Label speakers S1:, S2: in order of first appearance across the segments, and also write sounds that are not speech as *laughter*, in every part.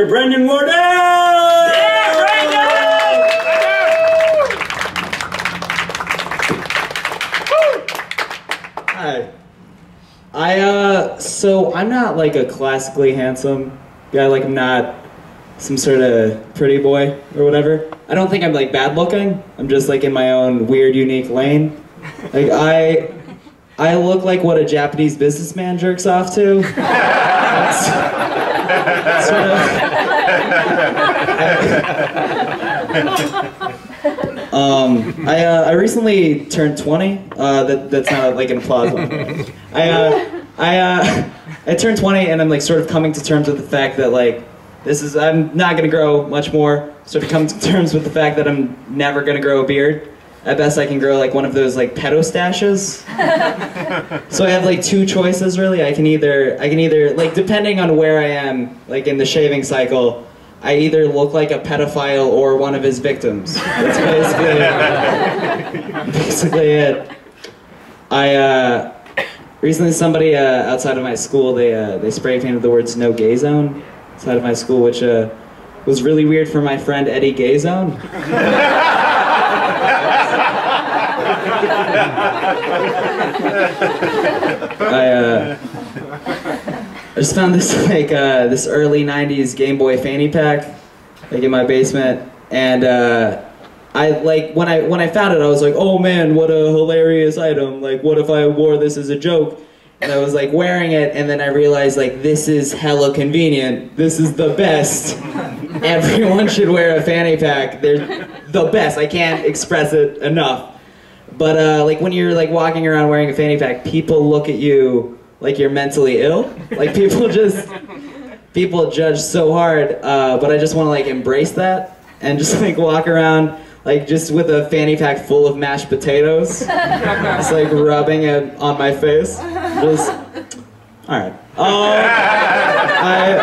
S1: Mr. Brandon Wardell! Yeah, Brandon!
S2: Hi. I uh so I'm not like a classically handsome guy, like I'm not some sort of pretty boy or whatever. I don't think I'm like bad looking. I'm just like in my own weird, unique lane. Like I I look like what a Japanese businessman jerks off to. *laughs* *laughs* Um, I, uh, I recently turned 20. Uh, that, that's not like an applause one. I, uh, I, uh, I turned 20 and I'm like sort of coming to terms with the fact that like this is I'm not gonna grow much more. Sort of come to terms with the fact that I'm never gonna grow a beard. At best, I can grow like one of those like pedo stashes. *laughs* so I have like two choices really. I can either I can either like depending on where I am like in the shaving cycle. I either look like a pedophile or one of his victims. That's basically, *laughs* basically it. I uh, recently somebody uh, outside of my school they uh, they spray painted the words "No Gay Zone" outside of my school, which uh, was really weird for my friend Eddie Gayzone. *laughs* I uh, I just found this *laughs* like uh, this early '90s Game Boy fanny pack, like in my basement, and uh, I like when I when I found it, I was like, oh man, what a hilarious item! Like, what if I wore this as a joke? And I was like wearing it, and then I realized like this is hella convenient. This is the best. Everyone should wear a fanny pack. They're the best. I can't express it enough. But uh, like when you're like walking around wearing a fanny pack, people look at you like you're mentally ill. Like people *laughs* just people judge so hard. Uh, but I just want to like embrace that and just like walk around like just with a fanny pack full of mashed potatoes, *laughs* just like rubbing it on my face. Just all right. Um, I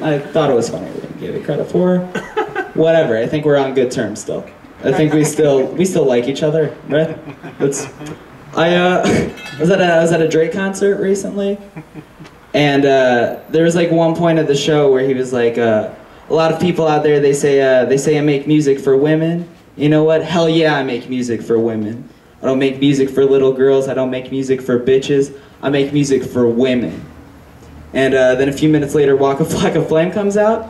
S2: I thought it was funny. We didn't give it credit for. Whatever. I think we're on good terms still. I think we still we still like each other, right? That's. I uh, was at a I was at a Drake concert recently, and uh, there was like one point of the show where he was like, uh, a lot of people out there they say uh, they say I make music for women. You know what? Hell yeah, I make music for women. I don't make music for little girls. I don't make music for bitches. I make music for women. And uh, then a few minutes later, Waka Flocka Flame comes out,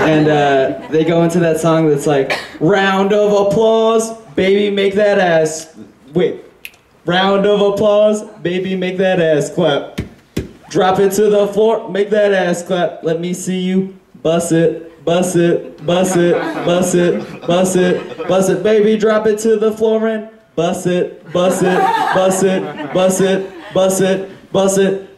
S2: and uh, they go into that song that's like, "Round of applause, baby, make that ass." Wait, round of applause, baby, make that ass clap. Drop it to the floor, make that ass clap. Let me see you bust it, bust it, bust it, bust it, bust it, bust it, baby, drop it to the floor and bust it, bust it, bust it, bust it, bust it, bust it. Bust it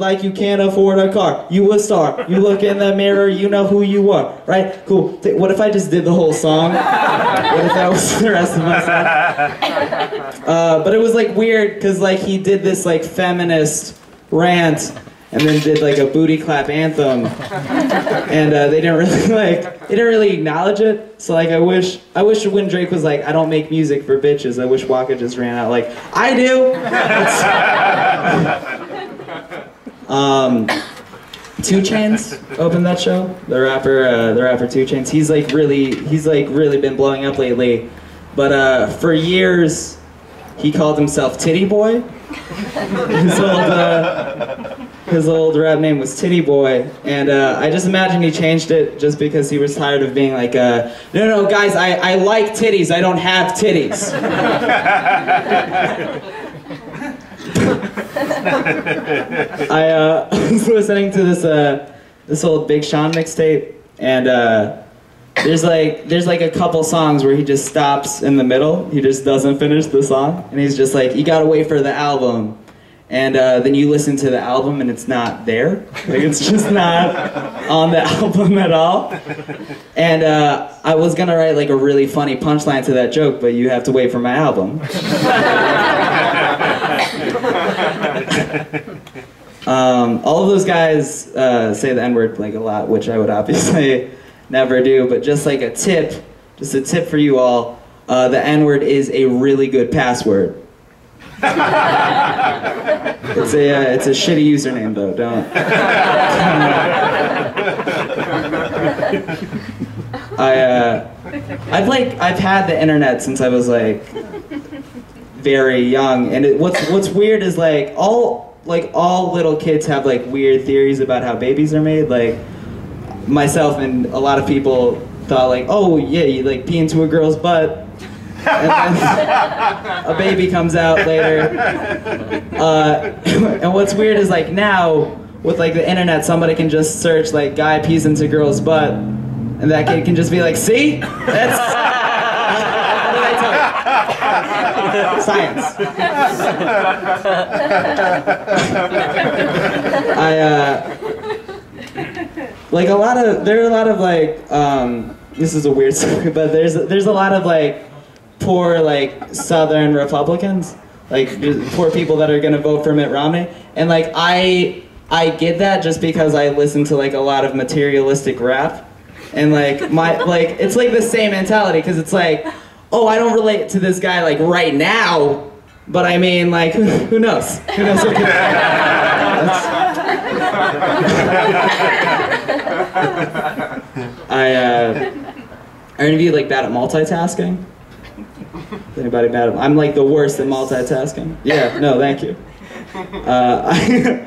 S2: like you can't afford a car. You a star. You look in the mirror, you know who you are. Right? Cool. What if I just did the whole song? What if that was *laughs* the rest of my song? Uh, but it was like weird because like he did this like feminist rant and then did like a booty clap anthem. And uh, they didn't really *laughs* like they didn't really acknowledge it. So like i wish i wish when drake was like i don't make music for bitches i wish waka just ran out like i do. *laughs* Um 2 Chainz opened that show. The rapper uh, the rapper 2 Chainz he's like really he's like really been blowing up lately. But uh, for years he called himself Tity Boi. *laughs* His old uh, his old rap name was Tity Boi, and uh, I just imagine he changed it just because he was tired of being like, uh, no, no, guys, I, I like titties, I don't have titties. *laughs* *laughs* I uh, *laughs* was listening to this uh, this old Big Sean mixtape, and uh, there's like there's like a couple songs where he just stops in the middle. He just doesn't finish the song, and he's just like, "You gotta wait for the album." And uh, then you listen to the album, and it's not there. Like it's just not on the *laughs* album at all. And uh, I was gonna write like a really funny punchline to that joke, but you have to wait for my album. *laughs* Um, all of those guys uh, say the N word like a lot, which I would obviously *laughs* never do. But just like a tip, just a tip for you all, uh, the N word is a really good password. It's a uh, it's a shitty username though. Don't. I uh, I've like I've had the internet since I was like very young, and it, what's what's weird is like all like all little kids have like weird theories about how babies are made. Like myself and a lot of people thought like, oh yeah, you like pee into a girl's butt. *laughs* a baby comes out later. Uh, *laughs* and what's weird is like now with like the internet, somebody can just search like guy pees into girl's butt, and that kid can just be like, see, that's? *laughs* Science. I uh, like a lot of there are a lot of like um, this is a weird story, but there's there's a lot of like poor like Southern Republicans, like poor people that are gonna vote for Mitt Romney, and like I I get that just because I listen to like a lot of materialistic rap, and like my like it's like the same mentality because it's like oh I don't relate to this guy like right now, but I mean like who knows? Who knows could- *laughs* I uh, are any of you like bad at multitasking? Is anybody bad at? I'm like the worst at multitasking. Yeah, no, thank you. Uh, I,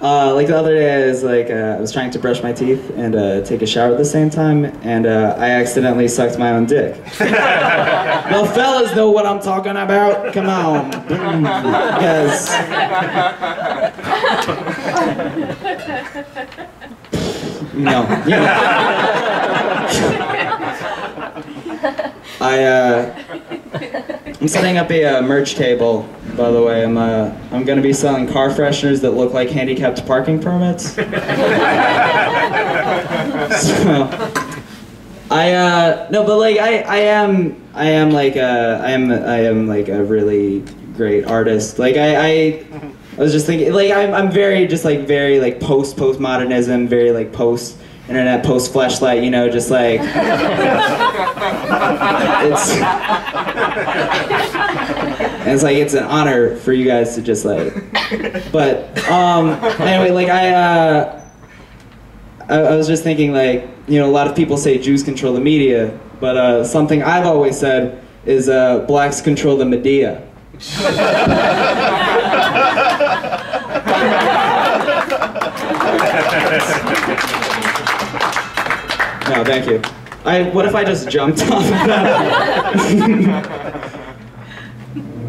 S2: *laughs* uh, like the other day, I was like, uh, I was trying to brush my teeth and uh, take a shower at the same time, and uh, I accidentally sucked my own dick. *laughs* the fellas know what I'm talking about. Come on, yes. *laughs* No, yeah. I uh, I'm setting up a uh, merch table. By the way, I'm uh, I'm gonna be selling car fresheners that look like handicapped parking permits. *laughs* so, I uh, no, but like I I am I am like a, I am I am like a really great artist. Like I I, I was just thinking like I'm I'm very just like very like post postmodernism, very like post internet, post flashlight. You know, just like it's it's like it's an honor for you guys to just like but um anyway like i uh I, I was just thinking like you know a lot of people say jews control the media but uh something i've always said is uh blacks control the media *laughs* no thank you. I what if i just jumped off of that?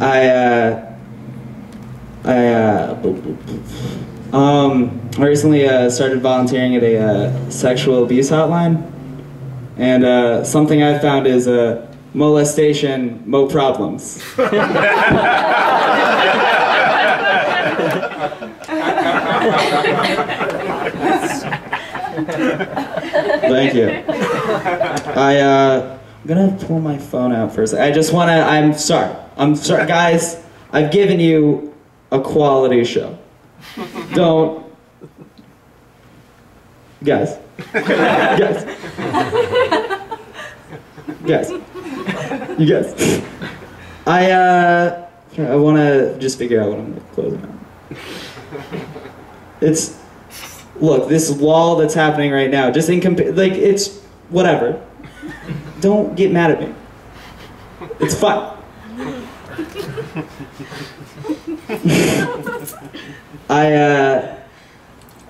S2: I, uh, I, uh, um, I recently uh, started volunteering at a uh, sexual abuse hotline, and uh, something I found is uh, molestation, mo problems. *laughs* *laughs* *laughs* Thank you. I, uh, I'm gonna pull my phone out first. I just wanna, I'm sorry. I'm sorry, guys. I've given you a quality show. Don't. Guys. Guys. Guys. You guys. I, uh, I wanna just figure out what I'm closing on. It's, look, this wall that's happening right now, just in compa- like, it's whatever. *laughs* Don't get mad at me. It's fun. I uh,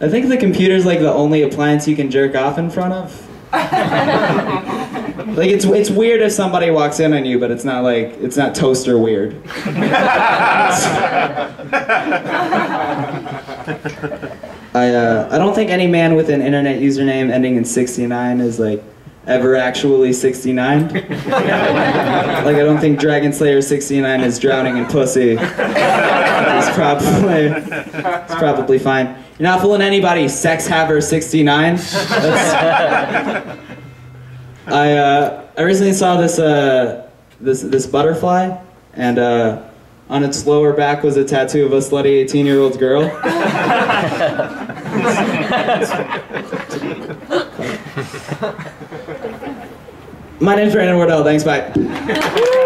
S2: I think the computer's like the only appliance you can jerk off in front of. *laughs* like it's it's weird if somebody walks in on you, but it's not like it's not toaster weird. *laughs* I uh, I don't think any man with an internet username ending in 69 is like ever actually 69. *laughs* like I don't think Dragon Slayer 69 is drowning in pussy. It's probably it's probably fine. You're not fooling anybody, sex haver 69. That's, *laughs* I uh, I recently saw this uh, this this butterfly, and uh, on its lower back was a tattoo of a slutty 18 year old girl. *laughs* My name's Brandon Wardell. Thanks, bye. *laughs*